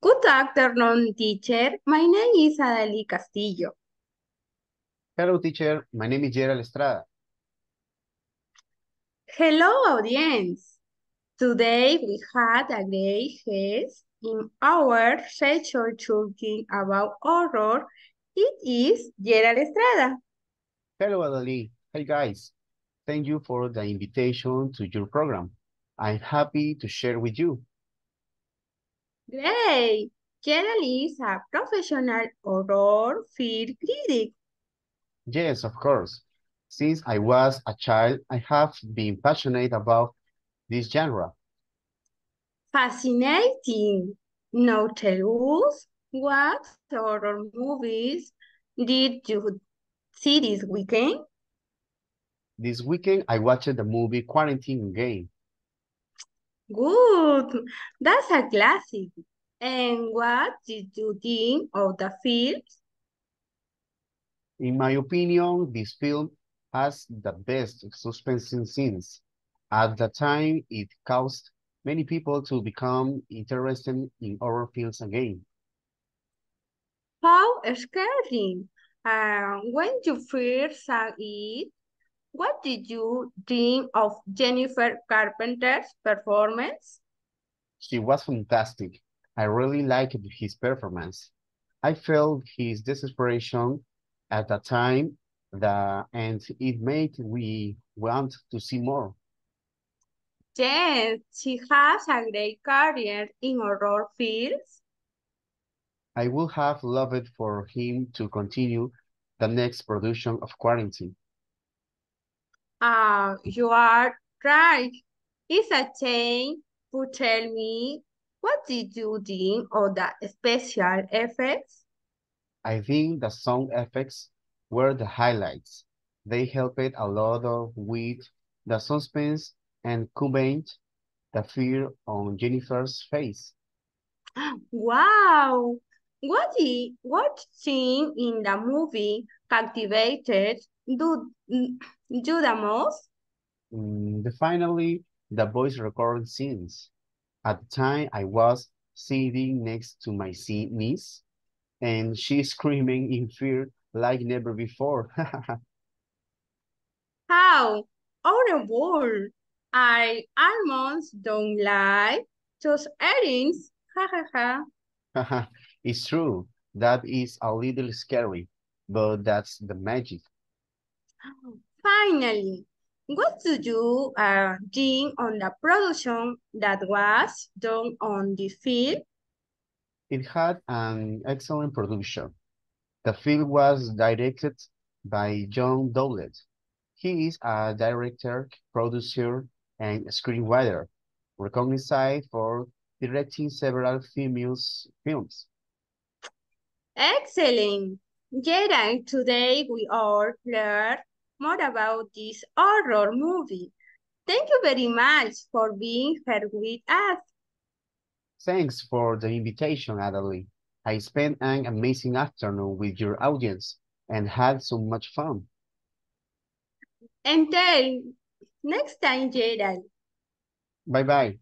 Good afternoon, teacher. My name is Adaly Castillo. Hello, teacher. My name is Gerald Estrada. Hello, audience. Today we had a great guest in our session talking about horror. It is Gerald Estrada. Hello, Adaly. Hey, guys. Thank you for the invitation to your program. I'm happy to share with you. Great. Gerald is a professional horror film critic. Yes, of course. Since I was a child, I have been passionate about this genre. Fascinating. Now tell us what horror movies did you see this weekend? This weekend, I watched the movie Quarantine Game. Good. That's a classic. And what did you think of the film? In my opinion, this film has the best suspense scenes. At the time, it caused many people to become interested in horror films again. How scary. Uh, when you first saw it, what did you think of Jennifer Carpenter's performance? She was fantastic. I really liked his performance. I felt his desperation at the time the, and it made me want to see more. Yes, she has a great career in horror films. I would have loved for him to continue the next production of Quarantine. Ah, uh, you are right. It's a shame to tell me what did you think of the special effects? I think the sound effects were the highlights. They helped a lot of with the suspense and conveyed the fear on Jennifer's face. Wow! What, what scene in the movie captivated you, most? Mm, the, finally, the voice recording scenes. At the time, I was sitting next to my niece, and she screaming in fear like never before. How Oh, the world. I almost don't like those earrings. Ha ha ha. it's true. That is a little scary, but that's the magic. Finally, what do you uh, think on the production that was done on the film? It had an excellent production. The film was directed by John Dowdle. He is a director, producer, and screenwriter, recognized for directing several famous films. Excellent. Gerald, today we all learned more about this horror movie. Thank you very much for being here with us. Thanks for the invitation, Adaly. I spent an amazing afternoon with your audience and had so much fun. Until next time, Gerald. Bye-bye.